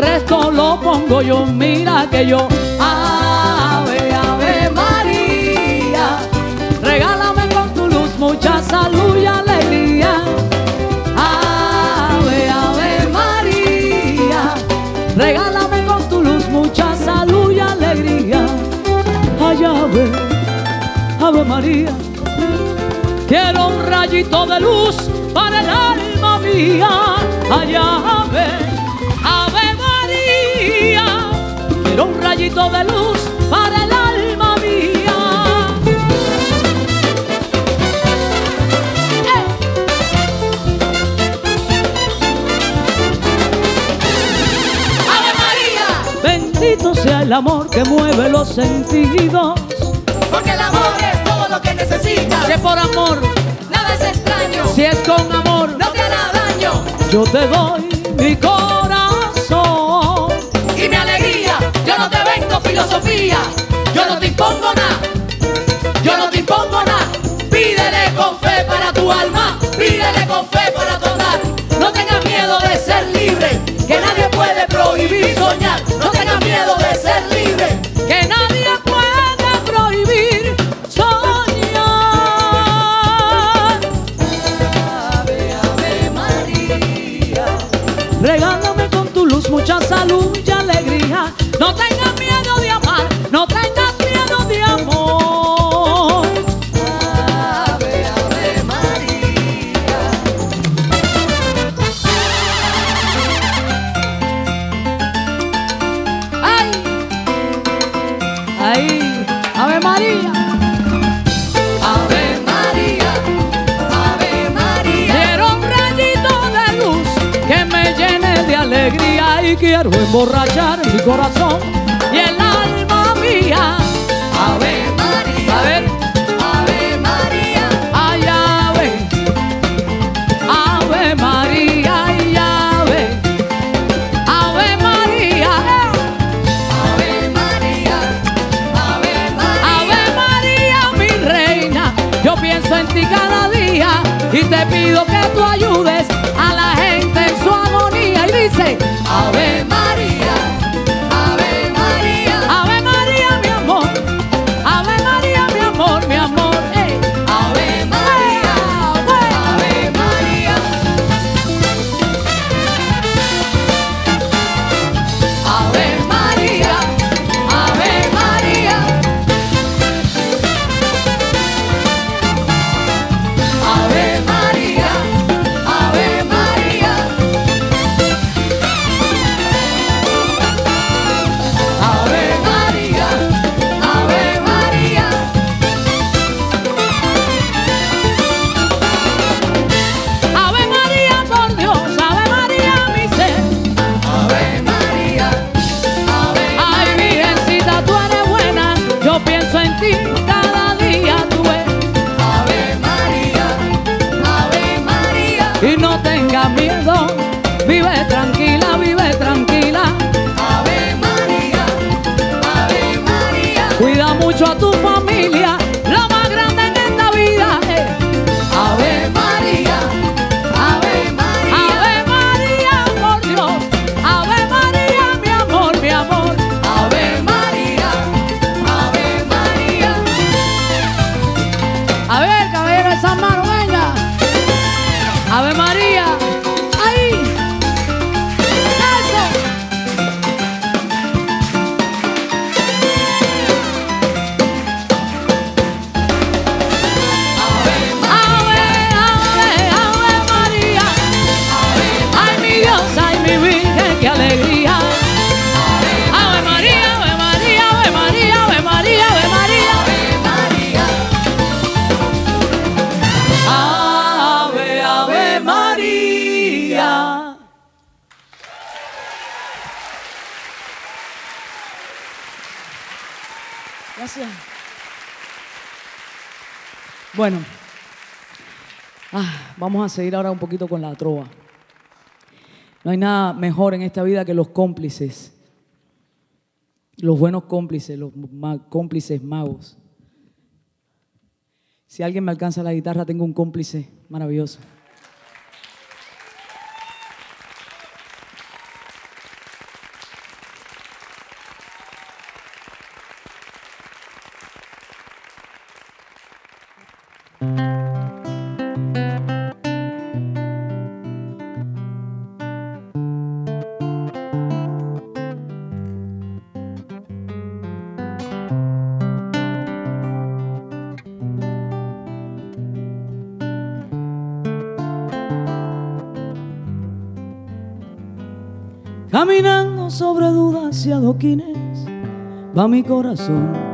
resto lo pongo yo. Mira que yo, Ave, Ave María, regálame con tu luz mucha salud y alegría. Ave, Ave María, regálame con tu luz mucha salud y alegría. Ay, Ave, Ave María, quiero un rayito de luz para el alma mía. Ay, Ave, un rayito de luz para el alma mía. Ave María, Bendito sea el amor que mueve los sentidos. porque el amor es todo lo que necesitas. Si es por amor, Nada es extraño, si es con amor, no te hará daño. yo te doy mi corazón. Filosofía. Yo no te impongo nada, yo no te impongo nada. Pídele con fe para tu alma, pídele con fe para tu andar. No tengas miedo de ser libre, que nadie puede prohibir soñar. No tengas miedo de ser libre. Que nadie puede prohibir soñar. Ave, Ave María. Regálame con tu luz mucha salud y alegría. No tengas miedo no tengas miedo de amor. Ave, Ave María. Ay, ay, Ave María. Ave María, Ave María. Quiero un rayito de luz que me llene de alegría y quiero emborrachar mi corazón. Te pido que tú ayudes a la gente en su agonía y dice. Ave María. Bueno, ah, vamos a seguir ahora un poquito con la trova. No hay nada mejor en esta vida que los cómplices, los buenos cómplices, los cómplices magos. Si alguien me alcanza la guitarra, tengo un cómplice maravilloso. Caminando sobre dudas y adoquines va mi corazón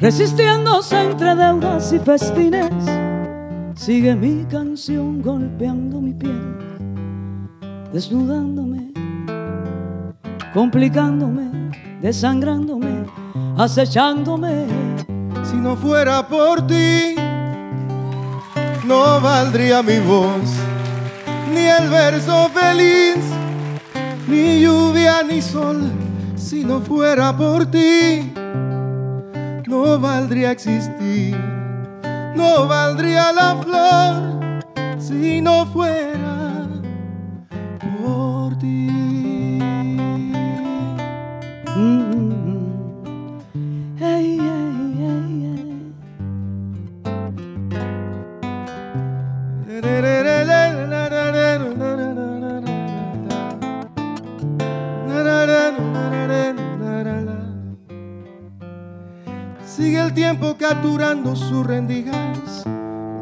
resistiéndose entre deudas y festines. Sigue mi canción golpeando mi piel, desnudándome, complicándome, desangrándome, acechándome. Si no fuera por ti, no valdría mi voz, ni el verso feliz, ni lluvia ni sol. Si no fuera por ti, no valdría existir, no valdría la flor, si no fuera Sigue el tiempo capturando sus rendijas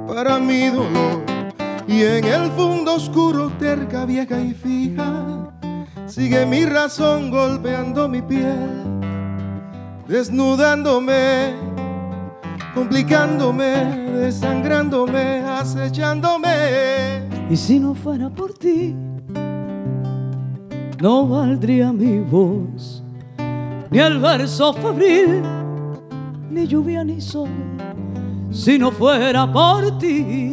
para mi dolor y en el fondo oscuro, terca, vieja y fija, sigue mi razón golpeando mi piel, desnudándome, complicándome, desangrándome, acechándome. Y si no fuera por ti, no valdría mi voz, ni el verso febril, ni lluvia ni sol. Si no fuera por ti,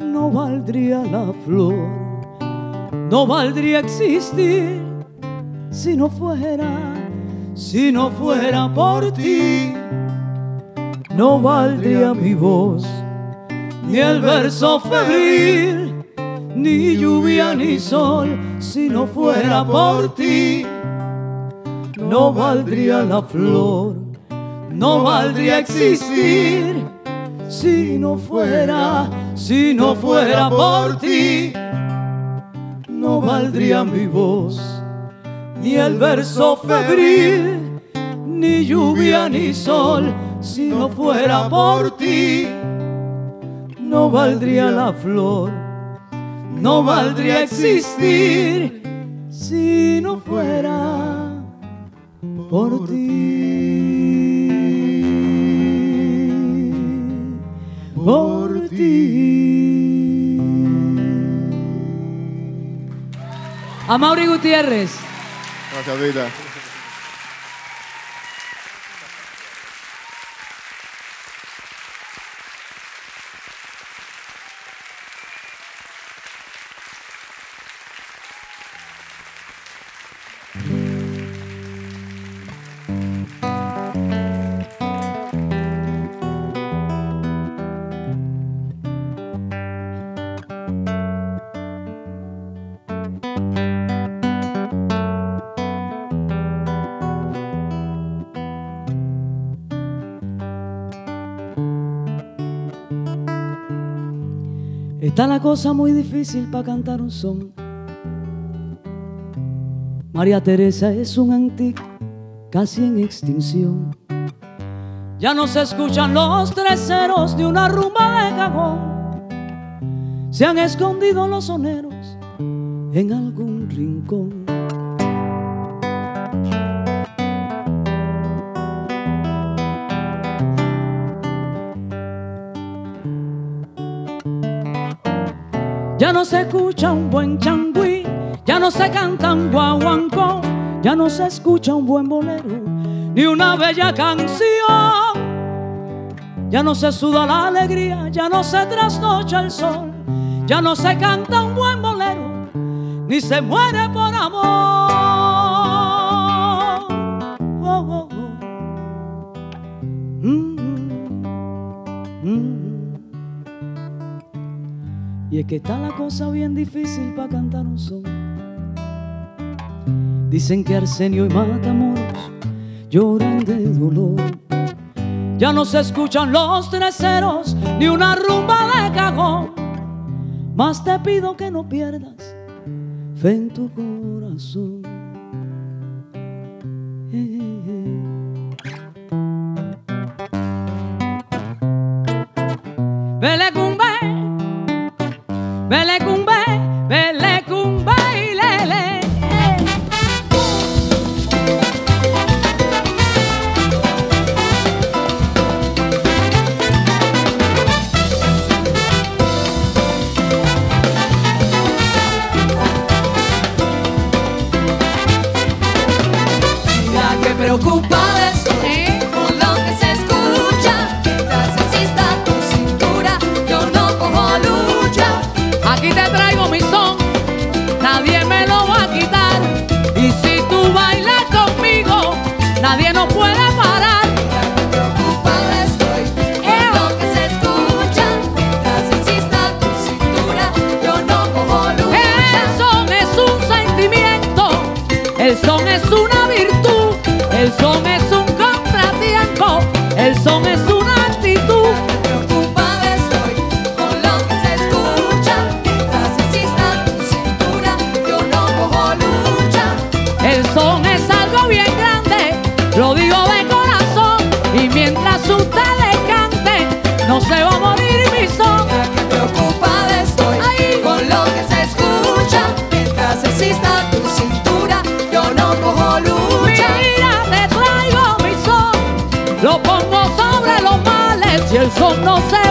no valdría la flor, no valdría existir. Si no fuera, si no fuera por ti, no valdría mi voz ni el verso febril, ni lluvia ni sol, si no fuera por ti, no valdría la flor, no valdría existir, si no fuera, si no fuera por ti, no valdría mi voz, ni el verso febril, ni lluvia ni sol, si no fuera por ti no valdría la flor, no valdría existir si no fuera por ti. A Mauri Gutiérrez. Está la cosa muy difícil para cantar un son. María Teresa es un antic casi en extinción. Ya no se escuchan los tres ceros de una rumba de cajón. Se han escondido los soneros en algún rincón. Se escucha un buen changüí, ya no se canta un guaguancó, ya no se escucha un buen bolero, ni una bella canción. Ya no se suda la alegría, ya no se trasnocha el sol, ya no se canta un buen bolero, ni se muere por amor. Y es que está la cosa bien difícil para cantar un son. Dicen que Arsenio y Matamoros lloran de dolor. Ya no se escuchan los treseros ni una rumba de cajón. Más te pido que no pierdas fe en tu corazón. El conocer.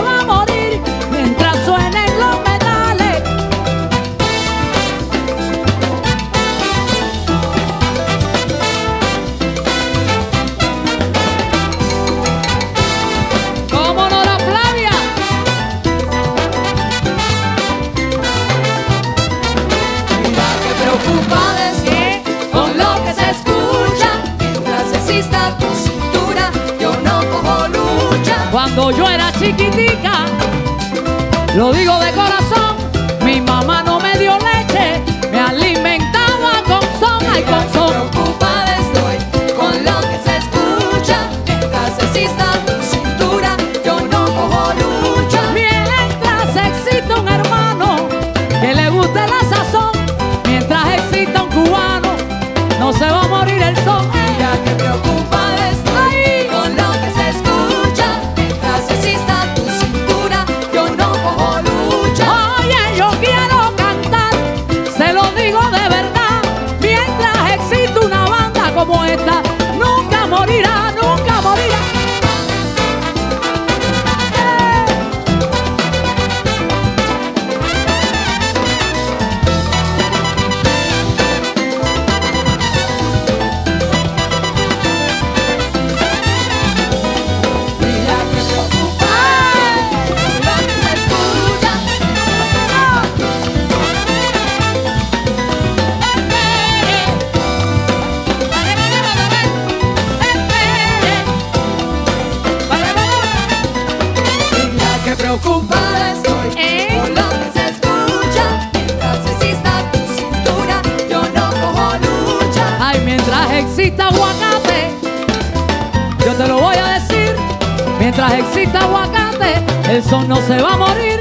Se va a morir.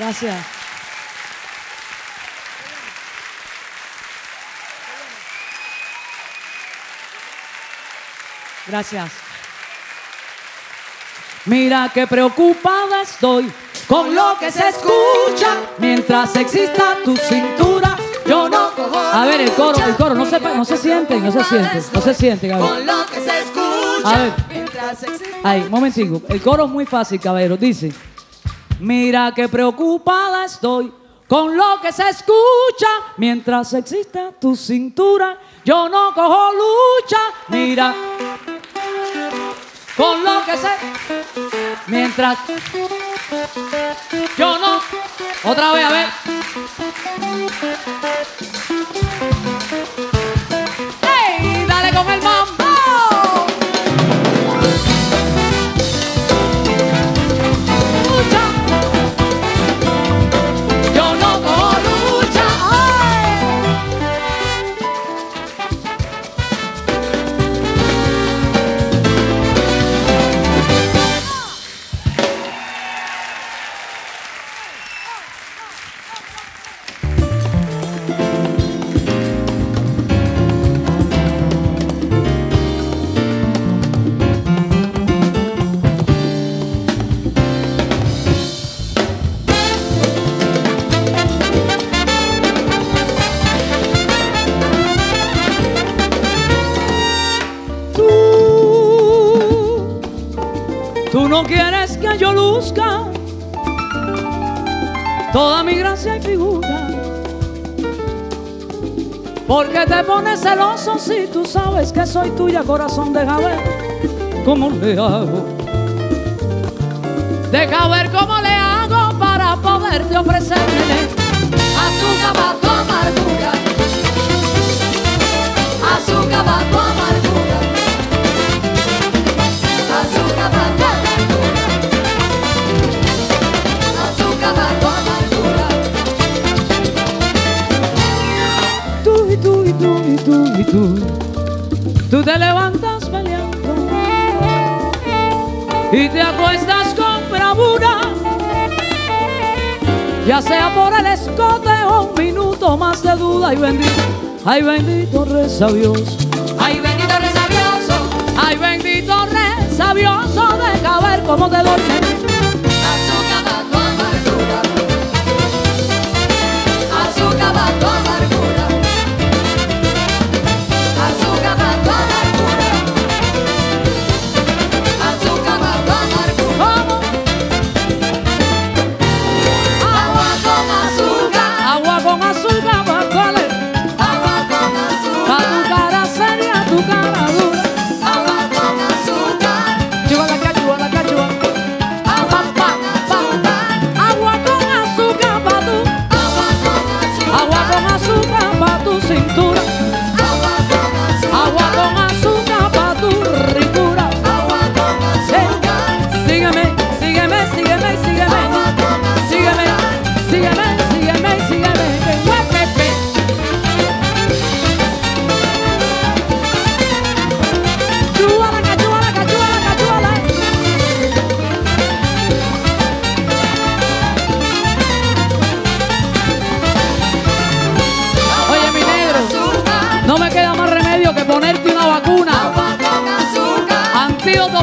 Gracias. Gracias. Mira que preocupada estoy con lo que se escucha mientras exista tu cintura. Yo no cojo. A ver, el coro, el coro, no se, no se siente, no se siente, no se siente, Gabriel. Con lo que se escucha. A ver. Ay, momentico. El coro es muy fácil, caballero. Dice: Mira que preocupada estoy con lo que se escucha mientras exista tu cintura. Yo no cojo lucha. Mira. Con lo que se. Mientras. Yo no. Otra vez, a ver. Quieres que yo luzca toda mi gracia y figura. Porque te pones celoso si tú sabes que soy tuya, corazón, deja ver cómo le hago. Deja ver cómo le hago para poderte ofrecerle Azúcar para tu amargura. Azúcar para tu amargura. Tú te levantas peleando y te acuestas con bravura. Ya sea por el escote o un minuto más de duda. Ay bendito, ay bendito resabioso. Ay, bendito resabioso. Ay bendito resabioso. Deja ver cómo te duermes.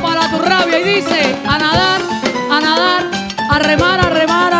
Para tu rabia. Y dice, a nadar, a nadar, a remar, a remar,